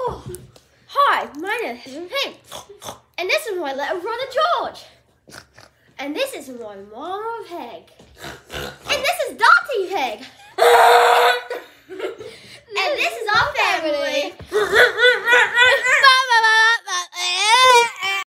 Oh. Hi, my name is Pig, and this is my little brother George, and this is my mom, Pig, Peg.